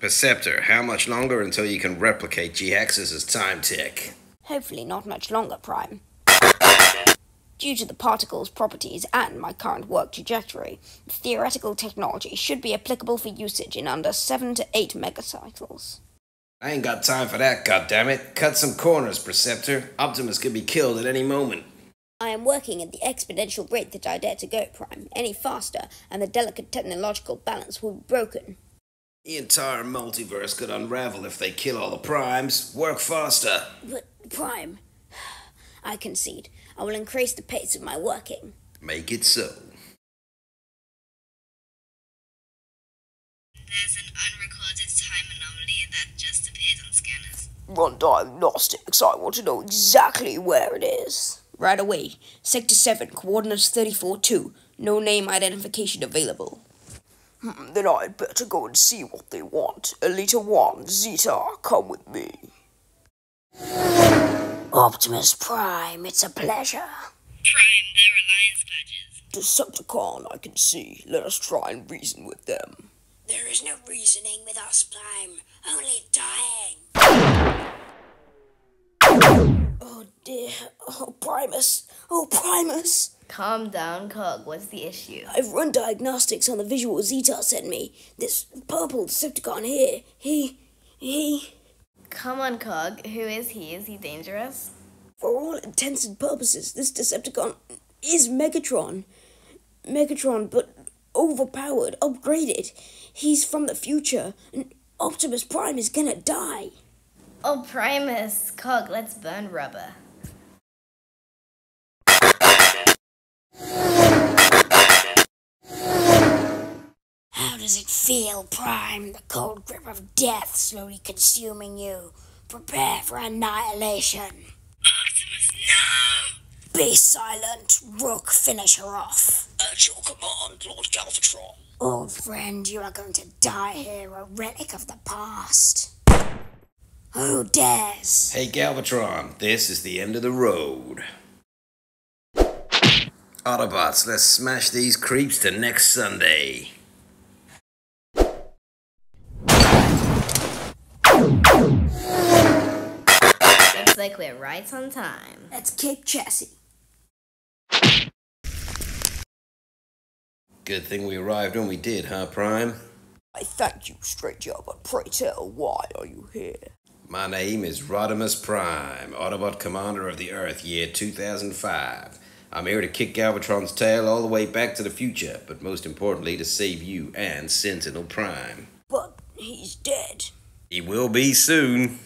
Perceptor, how much longer until you can replicate G-Axis' time tick? Hopefully not much longer, Prime. Due to the particle's properties and my current work trajectory, theoretical technology should be applicable for usage in under 7 to 8 megacycles. I ain't got time for that, goddammit. Cut some corners, Perceptor. Optimus could be killed at any moment. I am working at the exponential rate that I dare to go, Prime. Any faster, and the delicate technological balance will be broken. The entire multiverse could unravel if they kill all the primes. Work faster. But, Prime, I concede. I will increase the pace of my working. Make it so. There's an unrecorded time anomaly that just appeared on scanners. Run diagnostics. I want to know exactly where it is. Right away. Sector 7, coordinates 34 2. No name identification available. Hmm, then I'd better go and see what they want. Elita 1, Zeta, come with me. Optimus Prime, it's a pleasure. Prime, they're Alliance badges. Decepticon, I can see. Let us try and reason with them. There is no reasoning with us, Prime. Only dying. Oh dear. Oh, Primus. Oh, Primus. Calm down, Cog. What's the issue? I've run diagnostics on the visual Zeta sent me. This purple Decepticon here, he. he. Come on, Cog. Who is he? Is he dangerous? For all intents and purposes, this Decepticon is Megatron. Megatron, but overpowered, upgraded. He's from the future, and Optimus Prime is gonna die. Oh, Primus. Cog, let's burn rubber. How does it feel, Prime? The cold grip of death slowly consuming you. Prepare for annihilation. Optimus, no! Be silent. Rook, finish her off. At your command, Lord Galvatron. Old friend, you are going to die here, a relic of the past. Who dares? Hey, Galvatron, this is the end of the road. Autobots, let's smash these creeps to next Sunday. Like we're right on time. Let's kick chassis. Good thing we arrived when we did, huh, Prime? I thank you, stranger, but pray tell, why are you here? My name is Rodimus Prime, Autobot Commander of the Earth, year 2005. I'm here to kick Galvatron's tail all the way back to the future, but most importantly, to save you and Sentinel Prime. But he's dead. He will be soon.